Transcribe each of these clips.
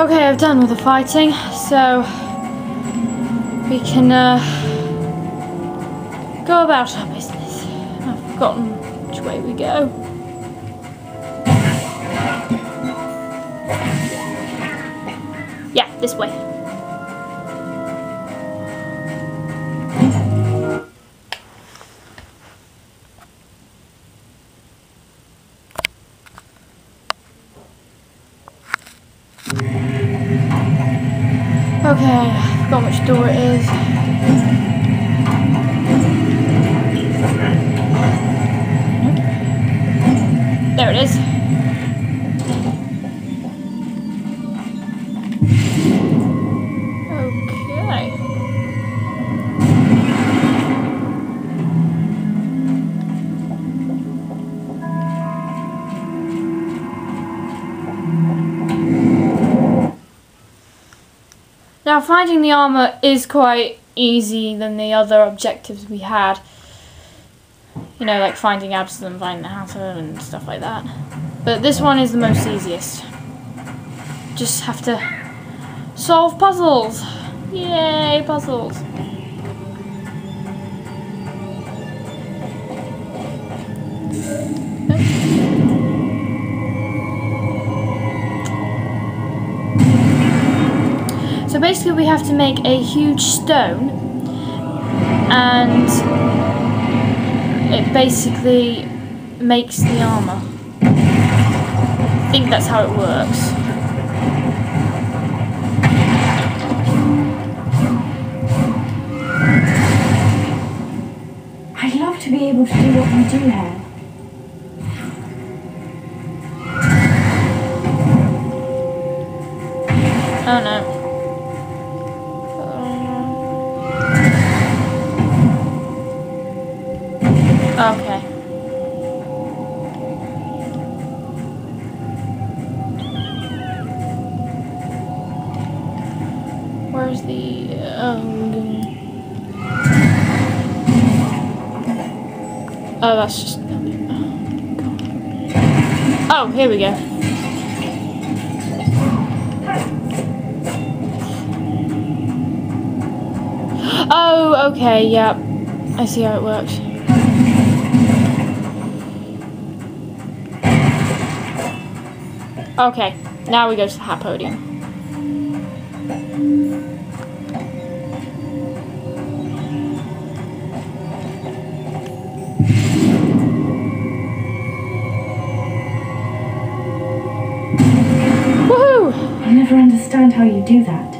Okay, I've done with the fighting, so we can uh, go about our business. I've forgotten which way we go. Yeah, this way. Okay, forgot which door it is. There it is. Now finding the armor is quite easy than the other objectives we had. You know, like finding Absolem, finding the Hatter and stuff like that. But this one is the most easiest. Just have to solve puzzles. Yay, puzzles. So basically we have to make a huge stone and it basically makes the armor. I think that's how it works. I'd love to be able to do what you do here. Oh no. Where's the um, Oh, that's just Oh, here we go. Oh, okay, yep. I see how it works. Okay, now we go to the hat podium. Woohoo! I never understand how you do that.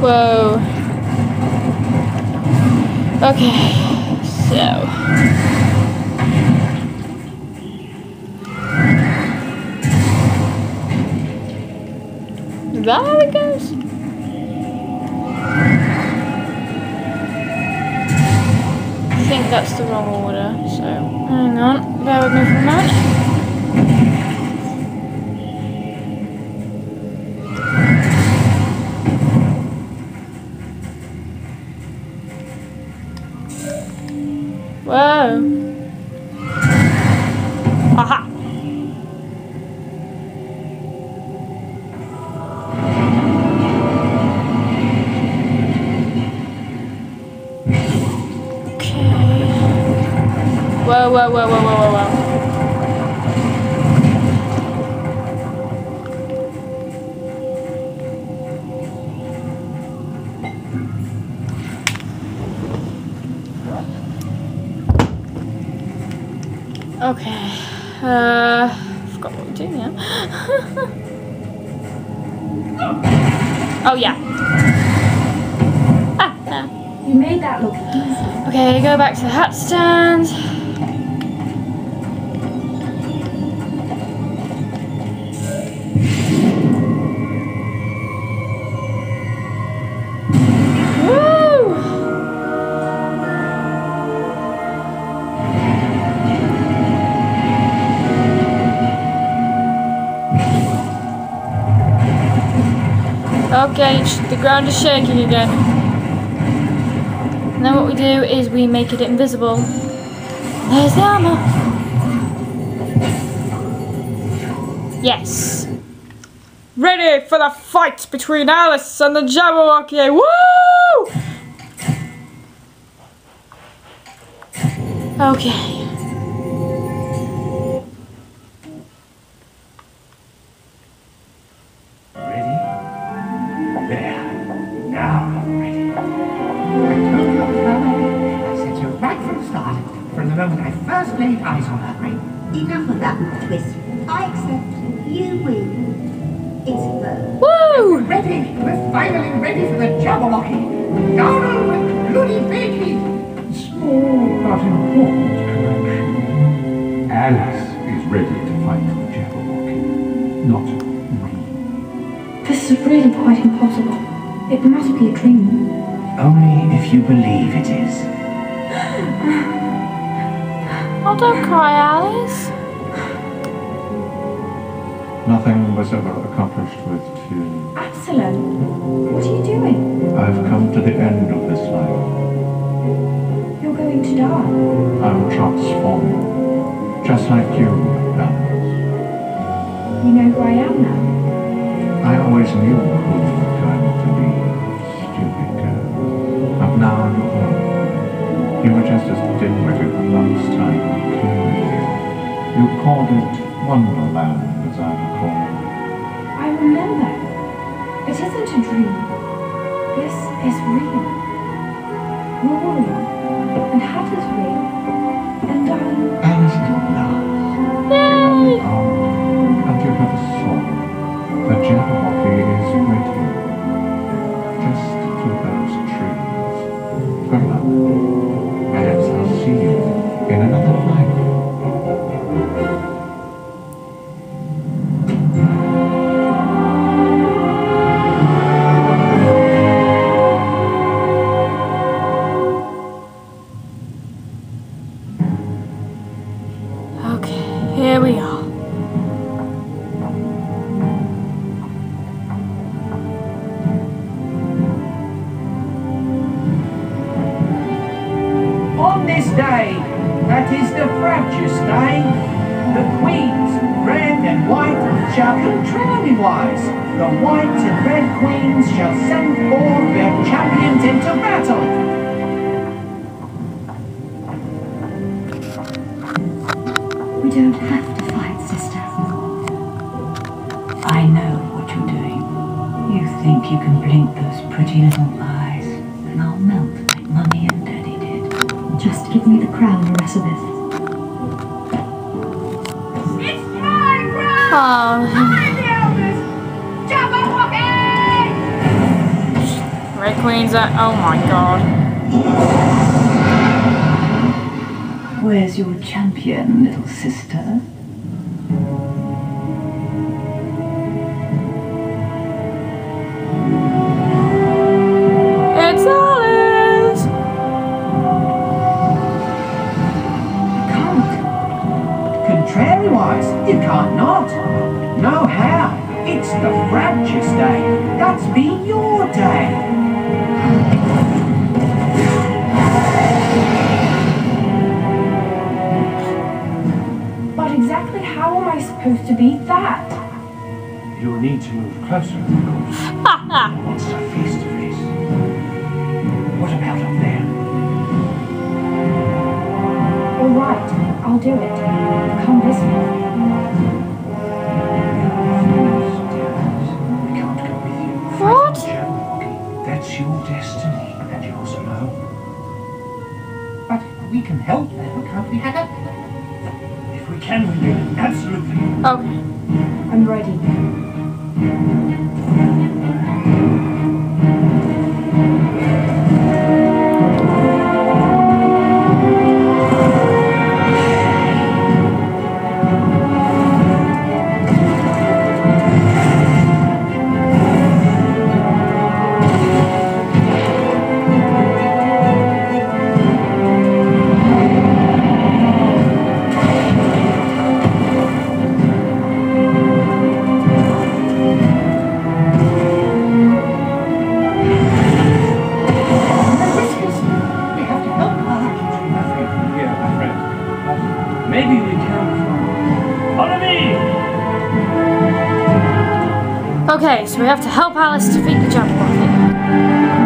Whoa. Okay, so. Is that how it goes? I think that's the wrong order, so hang on, bear with me for a moment. Whoa, whoa, whoa, whoa, whoa, whoa, whoa. Okay. Uh, forgot what we're doing now. oh yeah. Ah, ah. You made that look easy. Okay, go back to the hat stand. Okay, the ground is shaking again. Then what we do is we make it invisible. There's the armor. Yes. Ready for the fight between Alice and the Jabberwocky. Woo! Okay. Laid eyes on her brain. Enough of that twist. I accept. You win. It's firm. Woo! Ready! We're finally ready for the Jabberwocky. Donald with Bloody Bakey. Small but important correction. Alice is ready to fight the Jabberwocky. Not me. This is really quite impossible. It must be a dream. Only if you believe it is. Oh, don't cry, Alice. Nothing was ever accomplished with fear. Absolem, what are you doing? I've come to the end of this life. You're going to die. I'm transforming, just like you, Alice. You know who I am now. I always knew who you were going to be, stupid girl. But now you know. You were just as dim-witted the last You called it Wonderland, as I recall. I remember. It isn't a dream. This is real. You're real. And Hatter's real. And I'm... Alice at day, that is the frabjous day, the queens, red and white, shall contrariwise. The white and red queens shall send forth their champions into battle. We don't have to fight, sister. I know what you're doing. You think you can blink those pretty little eyes, Just give me crown, Elisabeth. It's my crown! Oh, I'm the eldest Jabberwocky! Red Queen's at. Oh my god. Where's your champion, little sister? You can't not. No how. It's the frabjous day. That's been your day. But exactly how am I supposed to beat that? You'll need to move closer, of course. Monster face to face. What about up there? All right, I'll do it. Come this way. Absolutely. Okay. I'm ready. Okay, so we have to help Alice defeat the Jabberwocky.